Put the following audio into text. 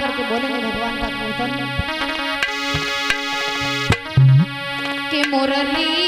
करके बोलेंगे भगवान का कीर्तन। के मुरली